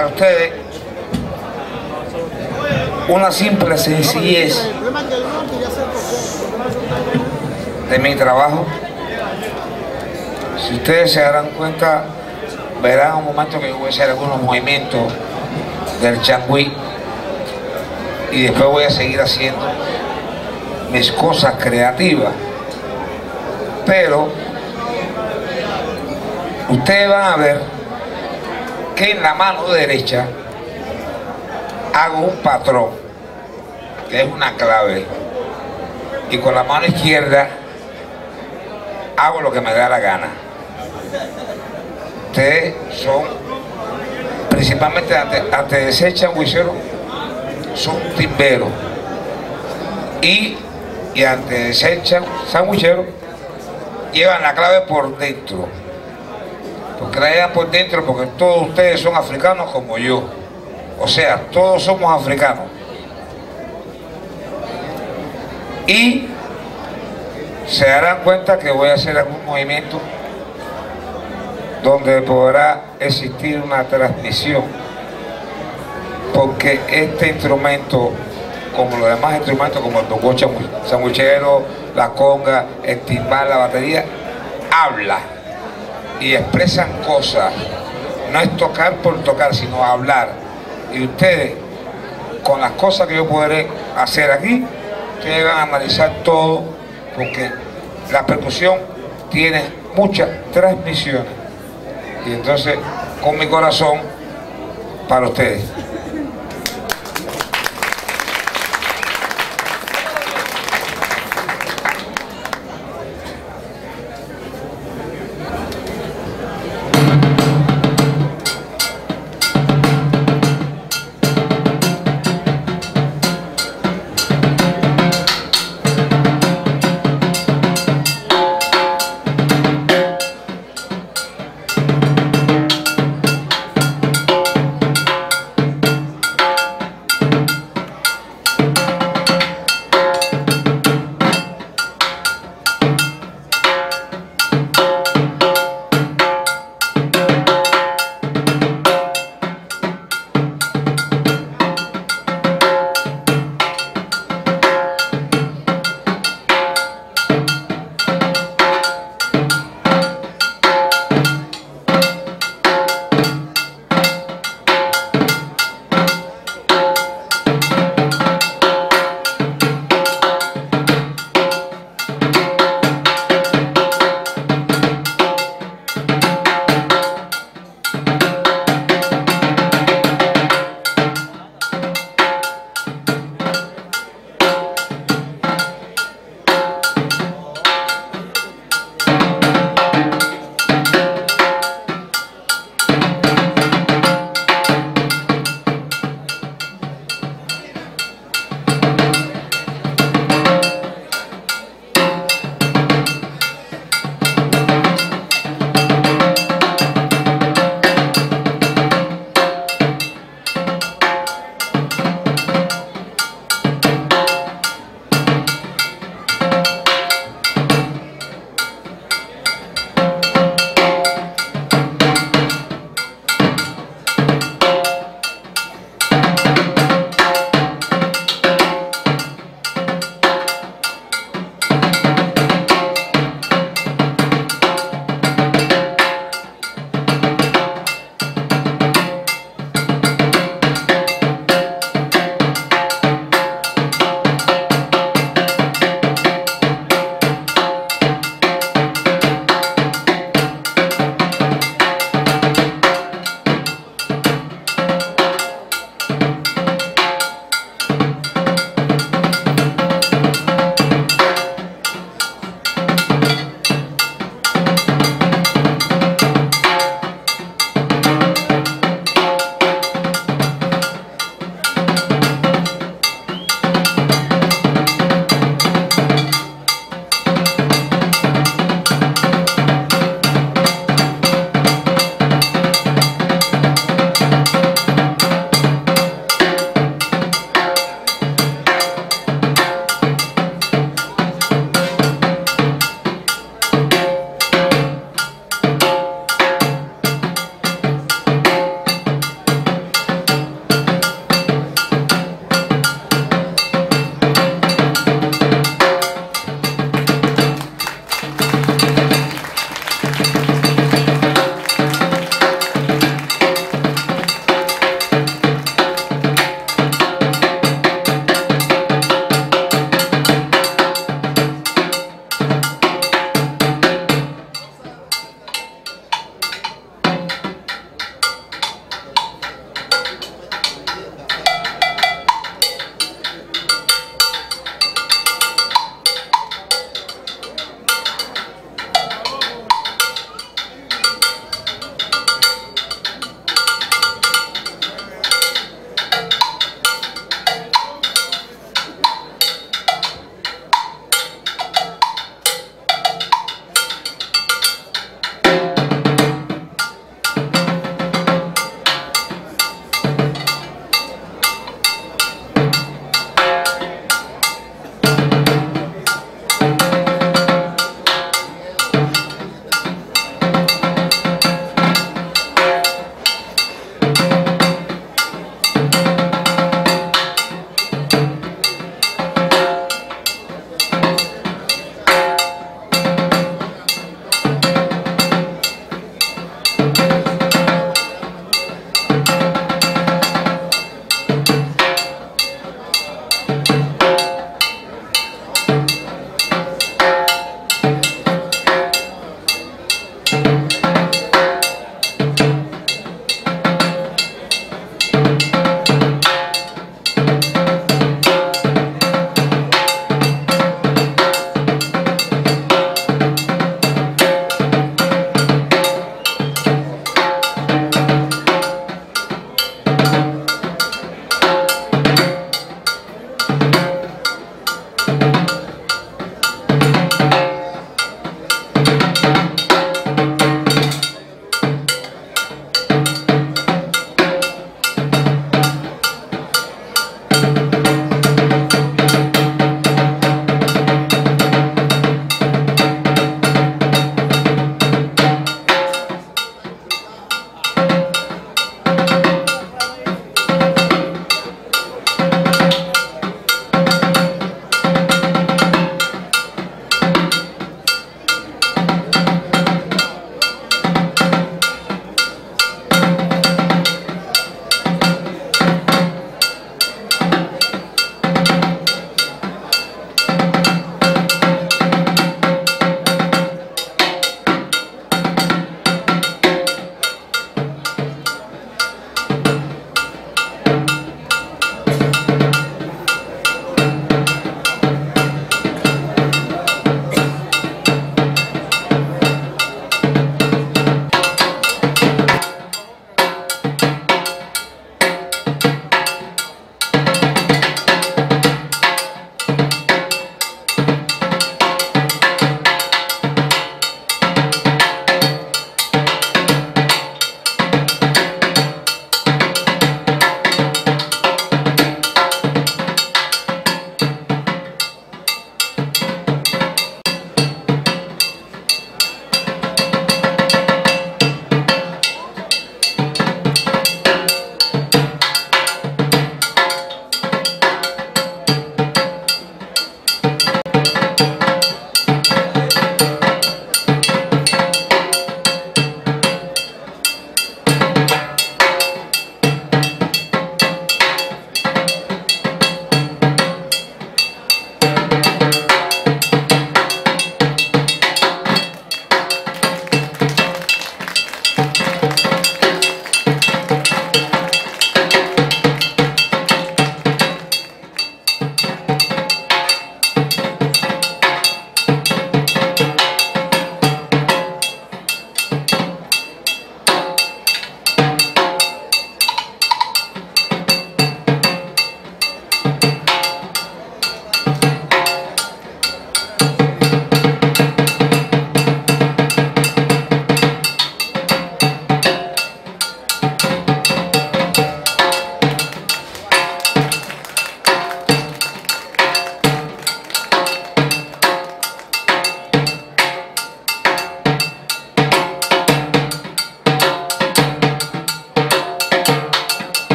Para ustedes, una simple sencillez de mi trabajo. Si ustedes se darán cuenta, verán un momento que yo voy a hacer algunos movimientos del changüí y después voy a seguir haciendo mis cosas creativas. Pero ustedes van a ver que en la mano derecha hago un patrón, que es una clave, y con la mano izquierda hago lo que me da la gana. Ustedes son, principalmente antes, antes de ser changuicheros, son timberos. Y, y antes de ser sandwicheros, llevan la clave por dentro. Porque la por dentro porque todos ustedes son africanos como yo. O sea, todos somos africanos. Y se darán cuenta que voy a hacer algún movimiento donde podrá existir una transmisión porque este instrumento como los demás instrumentos como el bongo sanguichero, la conga, el timbal, la batería habla y expresan cosas. No es tocar por tocar sino hablar. Y ustedes con las cosas que yo podré hacer aquí ustedes van a analizar todo porque la percusión tiene muchas transmisiones. Y entonces con mi corazón para ustedes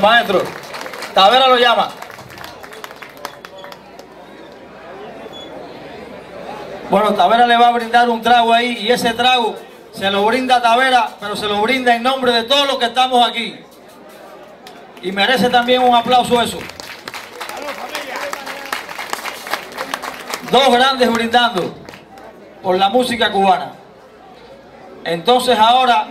Maestro. Tavera lo llama. Bueno, Tavera le va a brindar un trago ahí y ese trago se lo brinda Tavera, pero se lo brinda en nombre de todos los que estamos aquí. Y merece también un aplauso eso. Dos grandes brindando por la música cubana. Entonces ahora